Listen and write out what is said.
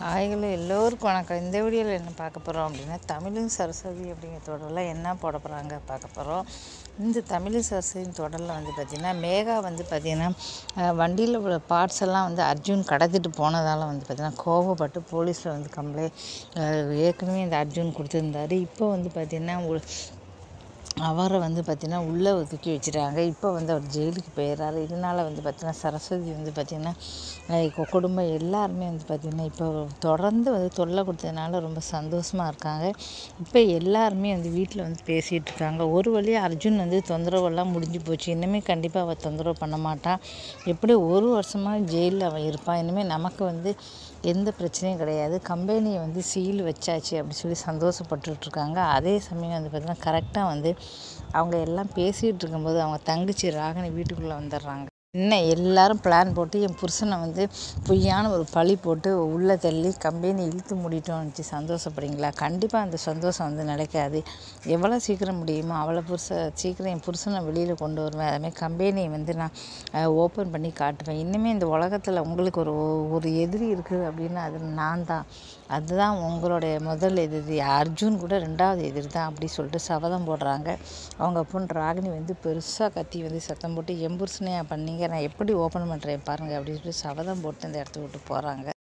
ஹாய்களோ எல்லோருக்கும் வணக்கம். இந்த வீடியோவில் என்ன பார்க்க போகிறோம் அப்படின்னா தமிழும் சரஸ்வதி அப்படிங்கிற தொடரில் என்ன போட போகிறாங்க பார்க்க போகிறோம் இந்த தமிழும் சரஸ்வதியின் தொடரில் வந்து பார்த்திங்கன்னா மேகா வந்து பார்த்திங்கன்னா வண்டியில் உள்ள பார்ட்ஸ் எல்லாம் வந்து அர்ஜுன் கடத்திட்டு போனதால் வந்து பார்த்திங்கன்னா கோவப்பட்டு போலீஸில் வந்து கம்ப்ளைண்ட் ஏற்கனவே இந்த அர்ஜுன் கொடுத்துருந்தாரு. இப்போ வந்து பார்த்திங்கன்னா அவரை வந்து பார்த்திங்கன்னா உள்ளே ஒதுக்கி வச்சுட்டாங்க. இப்போ வந்து அவர் ஜெயிலுக்கு போயிடுறாரு. இதனால் வந்து பார்த்திங்கன்னா சரஸ்வதி வந்து பார்த்திங்கன்னா குடும்பம் எல்லாருமே வந்து பார்த்திங்கன்னா இப்போ தொடர்ந்து வந்து தொல்லை கொடுத்ததுனால ரொம்ப சந்தோஷமாக இருக்காங்க. இப்போ எல்லாருமே வந்து வீட்டில் வந்து பேசிகிட்டு இருக்காங்க. ஒரு வழியாக அர்ஜுன் வந்து தொந்தரவெல்லாம் முடிஞ்சு போச்சு. இனிமேல் கண்டிப்பாக அவள் தொந்தரவு பண்ண மாட்டான் எப்படி ஒரு வருஷமாக ஜெயிலில் அவன் இருப்பான் இனிமேல் நமக்கு வந்து எந்த பிரச்சனையும் கிடையாது. கம்பெனியை வந்து சீல் வச்சாச்சு அப்படின்னு சொல்லி சந்தோஷப்பட்டுருக்காங்க அதே சமயம் வந்து பார்த்திங்கன்னா கரெக்டாக வந்து அவங்க எல்லாம் பேசிகிட்டு இருக்கும்போது அவங்க தங்கச்சி ராகினி வீட்டுக்குள்ளே வந்துடுறாங்க. இன்னும் எல்லாரும் பிளான் போட்டு என் புருஷனை வந்து பொய்யான ஒரு பழி போட்டு உள்ளே தள்ளி கம்பெனி இழுத்து மூடிட்டோம்னு வச்சு சந்தோஷப்படுறீங்களா? கண்டிப்பாக அந்த சந்தோஷம் வந்து நிலைக்காது எவ்வளோ சீக்கிரம் முடியுமோ அவ்வளோ புருஷ சீக்கிரம் என் புருஷனை வெளியில் கொண்டு வருவேன். அதுமாதிரி கம்பெனியை வந்து நான் ஓப்பன் பண்ணி காட்டுவேன். இன்னுமே இந்த உலகத்தில் உங்களுக்கு ஒரு ஒரு எதிரி இருக்குது அப்படின்னா அது நான் தான். அதுதான் உங்களுடைய முதல் எதிரி. அர்ஜுன் கூட ரெண்டாவது எதிரி தான் அப்படி சொல்லிட்டு சபதம் போடுறாங்க. அவங்க பொண்ணு ராகினி வந்து பெருசாக கத்தி வந்து சத்தம் போட்டு எம்புருஷனையா பண்ணீங்க நான் எப்படி ஓப்பன் பண்ணுறேன் பாருங்கள் அப்படின்னு சொல்லி சபதம் போட்டு அந்த இடத்த விட்டு போகிறாங்க